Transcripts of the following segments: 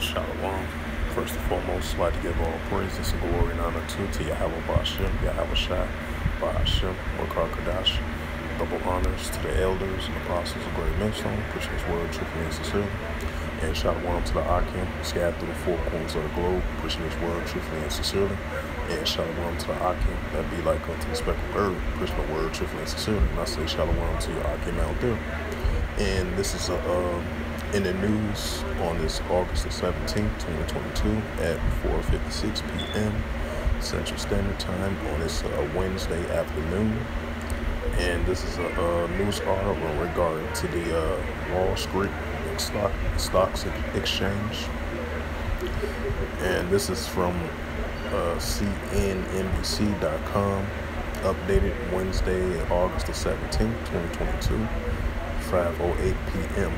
Shalom. First and foremost, I'd like to give all praises and glory and honor to, to Yahweh Ba'ashem, Yahweh Shai, Ba'ashem, Wakar Kadash. Double honors to the elders and apostles of Great Millstone, preaching his word truthfully and sincerely. And Shalom to the Akim, scattered through the four corners of the globe, preaching his word truthfully and sincerely. And Shalom to the Akim, that be like unto the speckled bird, preaching the word truthfully and sincerely. And I say Shalom to your Akim out there. And this is a, um, in the news on this August the 17th, 2022 at 4.56 p.m. Central Standard Time on this uh, Wednesday afternoon. And this is a, a news article in regard to the uh, Wall Street stock, Stocks Exchange. And this is from uh, CNBC.com, updated Wednesday, August the 17th, 2022, 5.08 p.m.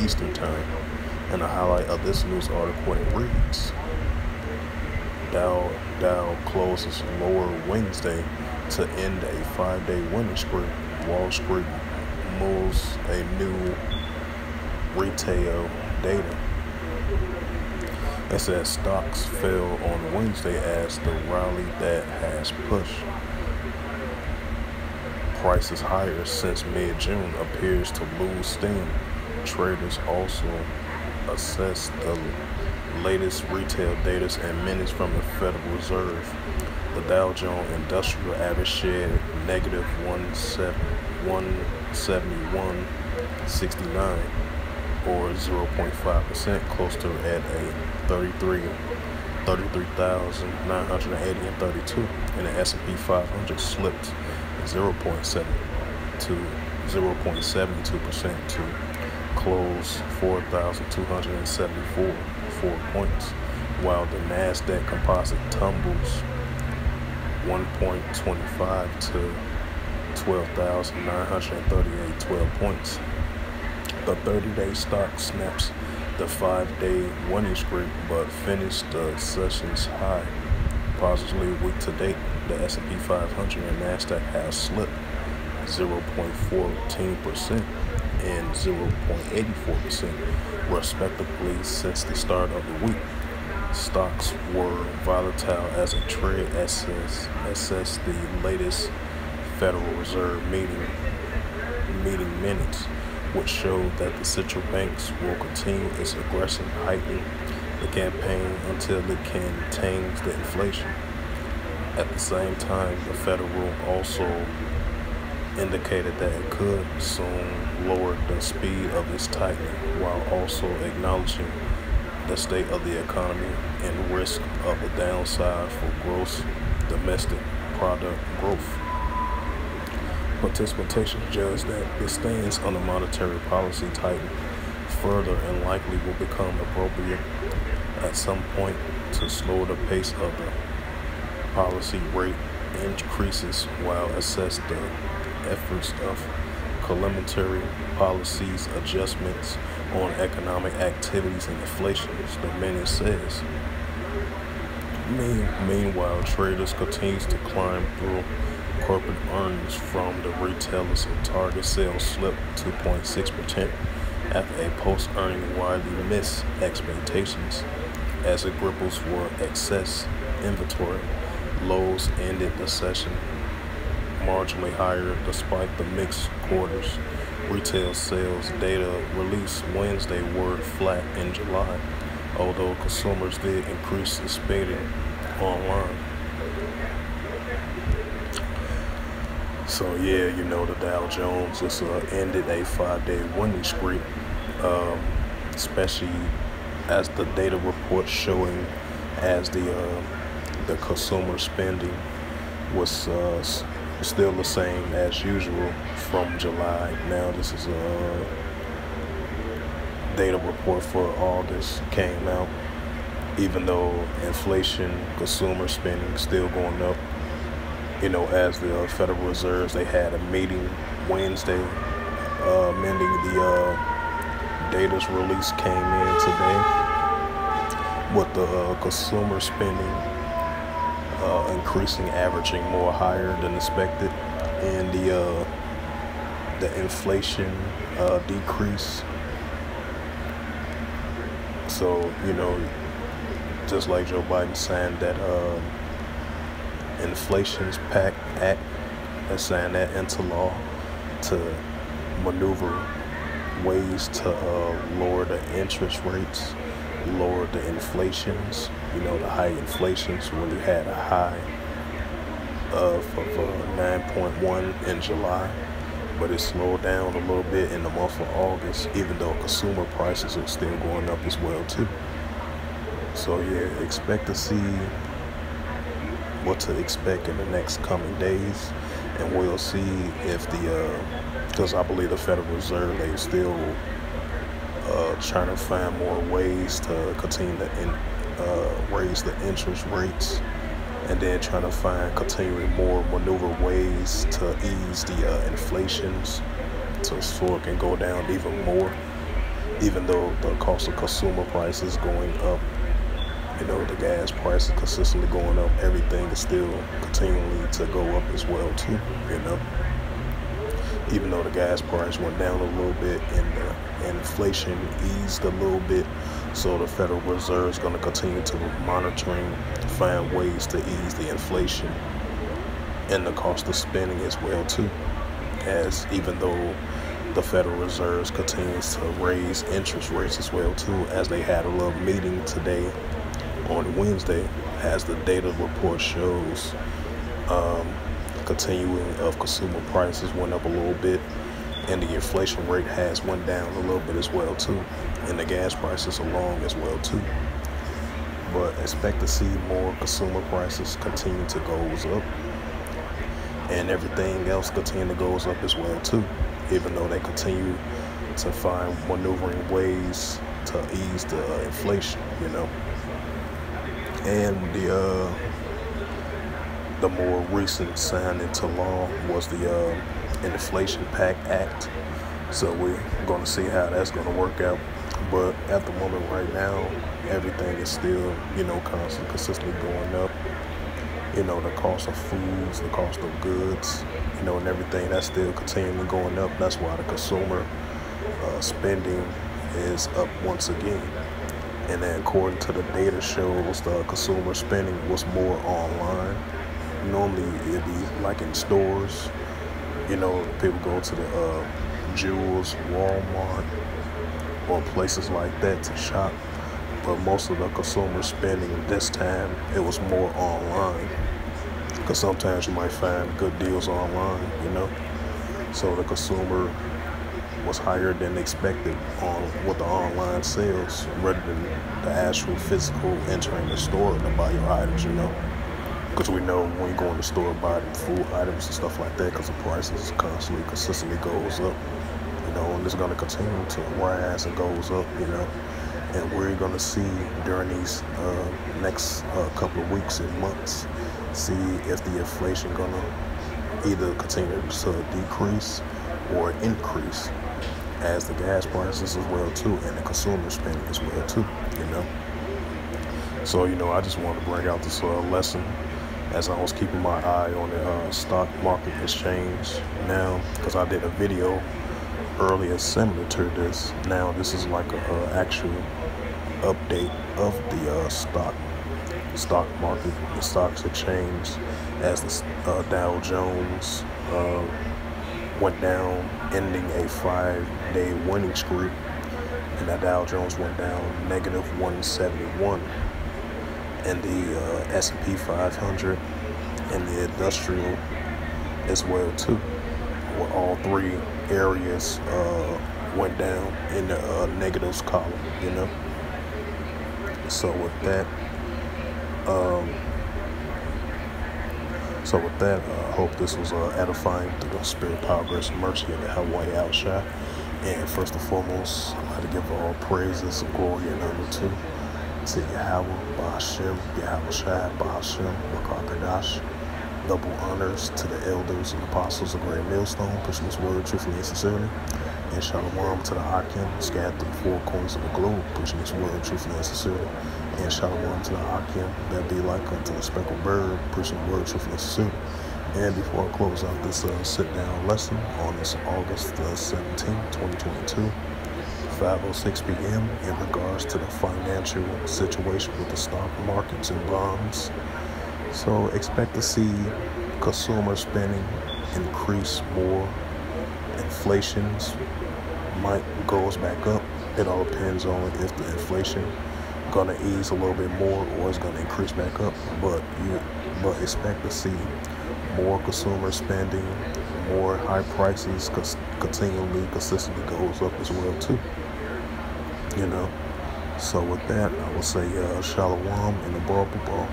Eastern Time. And the highlight of this news article it reads Dow Dow closes lower Wednesday to end a five-day winning streak. Wall Street moves a new retail data. It says stocks fell on Wednesday as the rally that has pushed prices higher since mid-June appears to lose steam traders also assess the latest retail data and minutes from the Federal Reserve. The Dow Jones Industrial Average shed negative 171.69 or 0.5% close to at a 33 33,980 and 32 and the S&P 500 slipped 0.7 to 0.72% to close 4,274 four points, while the NASDAQ composite tumbles 1.25 to 12,938 12 points. The 30-day stock snaps the five-day winning streak, but finished the session's high. Positively week to date, the S&P 500 and NASDAQ has slipped 0.14% and 0.84% respectively since the start of the week. Stocks were volatile as a trade assess, assessed the latest Federal Reserve meeting meeting minutes, which showed that the central banks will continue its aggressive heightening the campaign until it can tame the inflation. At the same time, the Federal also indicated that it could soon lower the speed of its tightening while also acknowledging the state of the economy and risk of a downside for gross domestic product growth. Participation judged that the stance on the monetary policy tighten further and likely will become appropriate at some point to slow the pace of the policy rate increases while assess the efforts of complementary policies adjustments on economic activities and inflation, the minute says. Meanwhile, traders continues to climb through corporate earnings from the retailers and Target sales slipped 2.6% after a post-earning widely missed expectations as it grapples for excess inventory. Lowe's ended the session marginally higher despite the mixed quarters. Retail sales data released Wednesday were flat in July, although consumers did increase spending online. So yeah, you know the Dow Jones just uh, ended a five-day winning streak, um, especially as the data report showing as the uh, the consumer spending was uh, still the same as usual from July. Now this is a data report for August came out. Even though inflation, consumer spending still going up. You know, as the Federal Reserves, they had a meeting Wednesday, uh, the uh, data's release came in today. With the uh, consumer spending uh, increasing, averaging more higher than expected, and the uh, the inflation uh, decrease. So, you know, just like Joe Biden saying that uh, Inflation's Pact Act, and signed that into law to maneuver ways to uh, lower the interest rates, lower the inflations. You know, the high inflations when you had a high of, of uh, 9.1 in July, but it slowed down a little bit in the month of August, even though consumer prices are still going up as well too. So yeah, expect to see what to expect in the next coming days, and we'll see if the because uh, I believe the Federal Reserve they still uh, trying to find more ways to continue to in, uh, raise the interest rates and then trying to find continuing more maneuver ways to ease the uh, inflations so, so it can go down even more even though the cost of consumer prices going up. You know the gas prices consistently going up everything is still continually to go up as well too you know even though the gas price went down a little bit and the inflation eased a little bit so the federal reserve is going to continue to monitoring find ways to ease the inflation and the cost of spending as well too. As even though the Federal Reserve continues to raise interest rates as well too as they had a little meeting today on Wednesday as the data report shows um, continuing of consumer prices went up a little bit and the inflation rate has went down a little bit as well too and the gas prices along as well too. But expect to see more consumer prices continue to goes up and everything else continue to goes up as well too even though they continue to find maneuvering ways to ease the uh, inflation you know. And the uh, the more recent sign into law was the uh, Inflation Pact Act. So we're going to see how that's going to work out. But at the moment right now, everything is still, you know, constantly, consistently going up. You know, the cost of foods, the cost of goods, you know, and everything, that's still continually going up. That's why the consumer uh, spending is up once again. And then according to the data shows, the consumer spending was more online normally it'd be like in stores. You know, people go to the uh, Jewel's, Walmart, or places like that to shop. But most of the consumer spending this time, it was more online. Because sometimes you might find good deals online, you know. So the consumer was higher than expected on with the online sales rather than the actual physical entering the store to buy your items, you know because we know when you go in the store buy food items and stuff like that because the prices constantly consistently goes up you know and it's going to continue to rise and goes up you know. And we're going to see during these uh, next uh, couple of weeks and months see if the inflation going to either continue to decrease or increase as the gas prices as well too and the consumer spending as well too you know. So you know i just want to bring out this uh, lesson as I was keeping my eye on the uh, stock market exchange now because I did a video earlier similar to this. Now this is like a, a actual update of the uh, stock stock market, the stocks exchange as the uh, Dow Jones uh, went down, ending a five-day winning streak, and that Dow Jones went down negative 171 and the uh, S&P 500 and the industrial as well too. Where all three areas uh, went down in the uh, negatives column, you know. So with that, um, so with that, I uh, hope this was uh, edifying through the spirit, power, grace, and mercy of the Hawaii Outshot. And first and foremost, I'd like to give all praises, and glory, and honor to to Yahweh, Bahashim, Yahweh Shai, Bahashim, Bakakadash. Double honors to the elders and apostles of Great Millstone, pushing this word truthfully and sincerely. And Shalom to the Akim, scattered through the four corners of the globe, pushing this word truthfully and sincerely. And Shalom to the Akim, that be like unto the speckled bird, pushing the word truthfully and sincerely. And before I close out this uh, sit down lesson on this August uh, 17, 2022, 5:06 p.m. in regards to the financial situation with the stock markets and bonds. So expect to see consumer spending increase more. Inflation's might goes back up. It all depends on if the inflation gonna ease a little bit more or it's gonna increase back up. But you but expect to see more consumer spending, more high prices continually consistently goes up as well too. You know. So with that, I will say uh, Shalom in the Ball Ball.